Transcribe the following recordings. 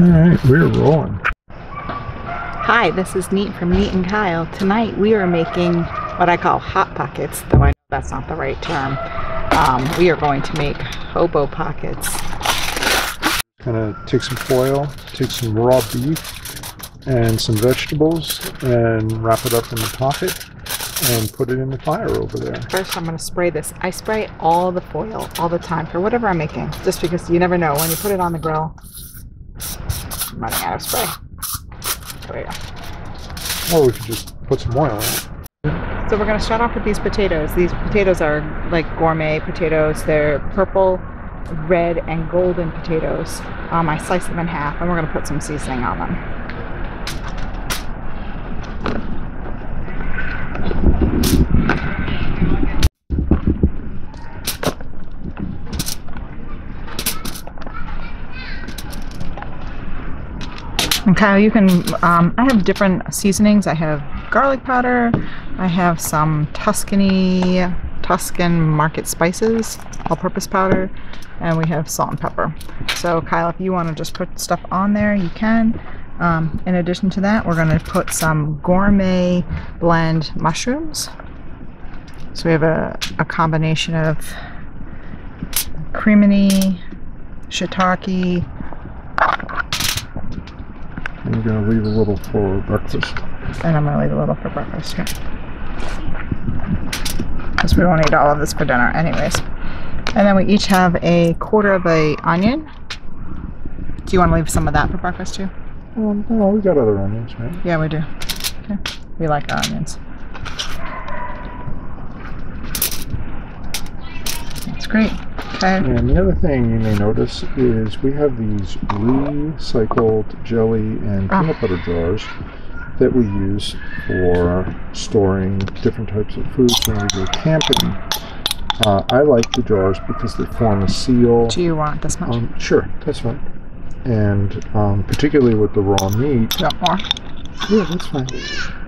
All right, we're rolling. Hi, this is Neet from Neet and Kyle. Tonight we are making what I call hot pockets, though I know that's not the right term. Um, we are going to make hobo pockets. Kind of take some foil, take some raw beef and some vegetables and wrap it up in the pocket and put it in the fire over there. First, I'm going to spray this. I spray all the foil all the time for whatever I'm making, just because you never know when you put it on the grill. I'm running out of spray. There we go. Or we could just put some oil in it. So we're going to start off with these potatoes. These potatoes are like gourmet potatoes. They're purple, red, and golden potatoes. Um, I slice them in half, and we're going to put some seasoning on them. And Kyle, you can. Um, I have different seasonings. I have garlic powder. I have some Tuscany, Tuscan market spices, all-purpose powder, and we have salt and pepper. So Kyle, if you want to just put stuff on there, you can. Um, in addition to that, we're going to put some gourmet blend mushrooms. So we have a, a combination of cremini, shiitake, And we're going to leave a little for breakfast. And I'm gonna leave a little for breakfast here. Because we won't eat all of this for dinner anyways. And then we each have a quarter of a onion. Do you want to leave some of that for breakfast too? Um, oh, we got other onions, right? Yeah, we do. Okay. We like our onions. That's great. Okay. And the other thing you may notice is we have these recycled jelly and Ah. peanut butter jars that we use for storing different types of foods when we go camping. Uh, I like the jars because they form a seal. Do you want this much? Um, sure, that's fine. And um, particularly with the raw meat, you want more? Yeah, that's fine.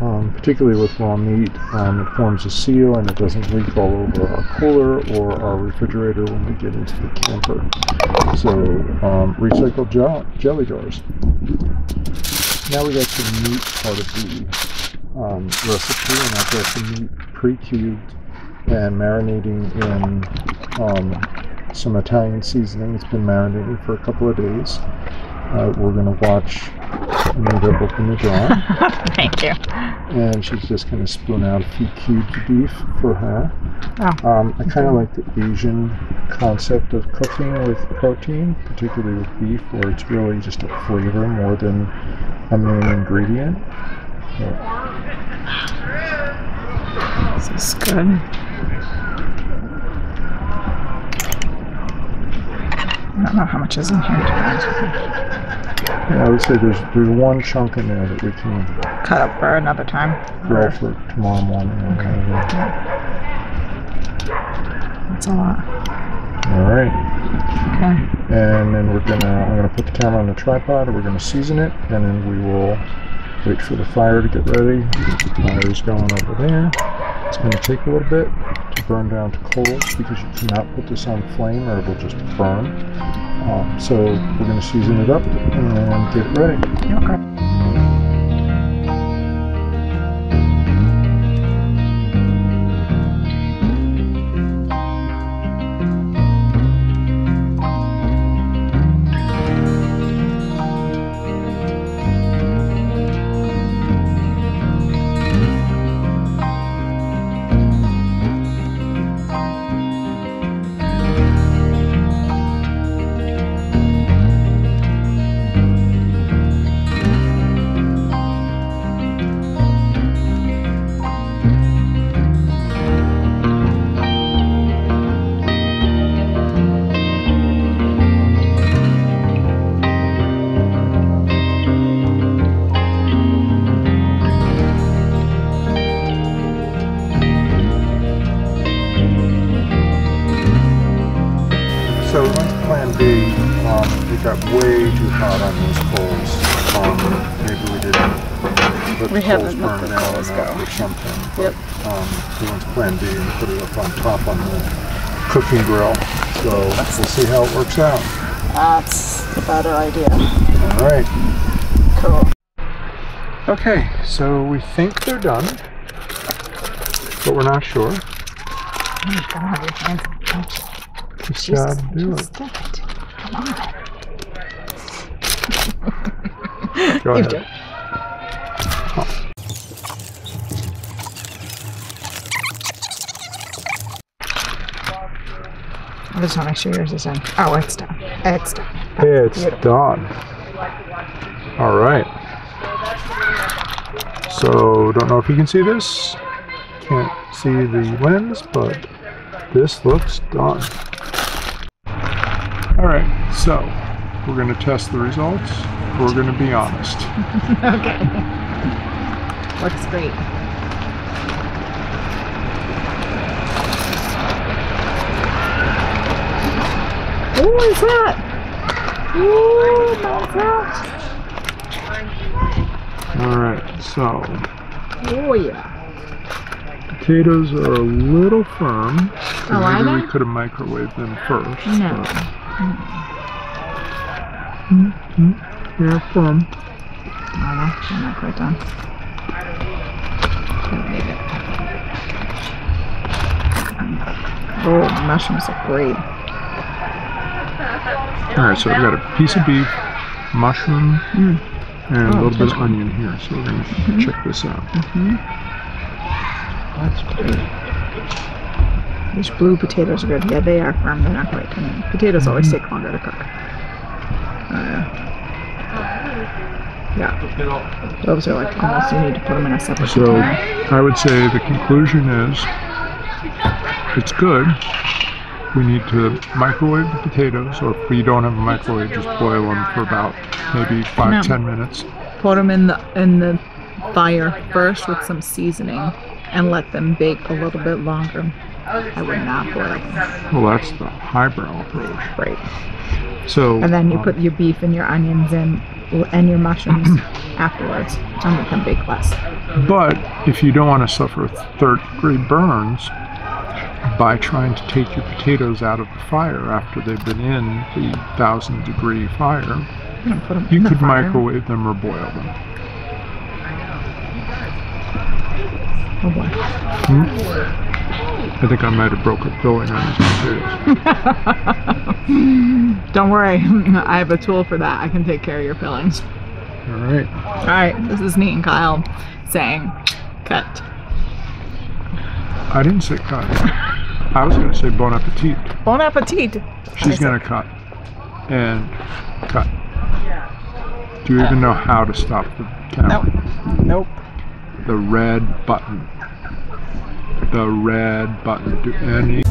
Um, particularly with raw meat, um, it forms a seal and it doesn't leak all over our cooler or our refrigerator when we get into the camper. So, um, recycled jelly jars. Now we got the meat part of the um, recipe, and I've got the meat pre-cubed and marinating in um, some Italian seasoning. It's been marinating for a couple of days. Uh, we're going to watch Anita open the jar, Thank you. and she's just going to spoon out a few cubes of beef for her. Oh. Um, I kind of like the Asian concept of cooking with protein, particularly with beef, where it's really just a flavor more than a main ingredient. This is good. I don't know how much is in here. to be honest with you. Yeah, I would say there's there's one chunk in there that we can Cut up for another time. grill for tomorrow morning. or whatever. That's a lot. All right, Okay. and then we're gonna I'm gonna put the camera on the tripod, we're gonna season it, and then we will wait for the fire to get ready. The fire's going over there. It's gonna take a little bit to burn down to coals because you cannot put this on flame or it will just burn. Um, so we're gonna season it up and get it ready. Okay. So to Plan B. Um, it got way too hot on those coals. Um, maybe we didn't let We the let burn the go. or something. Yep. Um, we went to Plan B and put it up on top on the cooking grill. So we'll see how it works out. That's the better idea. All right. Cool. Okay, so we think they're done, but we're not sure. You gotta have Just gotta do just it. do it. Come on. Go You ahead. do it. I just want to make sure yours is done. Oh, it's done. It's done. That's It's beautiful. done. All right. So, don't know if you can see this. Can't see the lens, but this looks done. All right, so we're going to test the results. We're going to be honest. okay. Looks great. What is that? Ooh, that's out. All right, so Oh yeah. potatoes are a little firm. Oh, maybe we could have microwaved them first. No. but- They're firm. Oh no, they're not quite done. Gonna make. Oh, the mushrooms look great. All right, so we've got a piece of beef, mushroom, Mm. and a Oh, little bit of onion here. So we're gonna Mm-hmm. check this out. That's great. These blue potatoes are good. Yeah, they are firm. They're not quite done. Potatoes always mm-hmm. take longer to cook. Oh, yeah. Yeah. Those are like almost you need to put them in a separate So container. I would say the conclusion is it's good. We need to microwave the potatoes, or if we don't have a microwave, just boil them for about maybe five, No. ten minutes. Put them in the in the fire first with some seasoning, and let them bake a little bit longer. I would not boil. Well, that's the highbrow approach. Right. So And then you um, put your beef and your onions in and your mushrooms afterwards, and let them bake less. But if you don't want to suffer third degree burns by trying to take your potatoes out of the fire after they've been in the thousand degree fire, I'm gonna put 'em you the could fire. microwave them or boil them. Oh boy. I think I might have broke a filling on these potatoes. Don't worry, I have a tool for that. I can take care of your fillings. All right. All right, this is Neet and Kyle saying, cut. I didn't say cut. I was going to say bon appetit. Bon appetit. She's going to cut and cut. Do you even know how to stop the Nope. Nope. The red button. The red button. Do any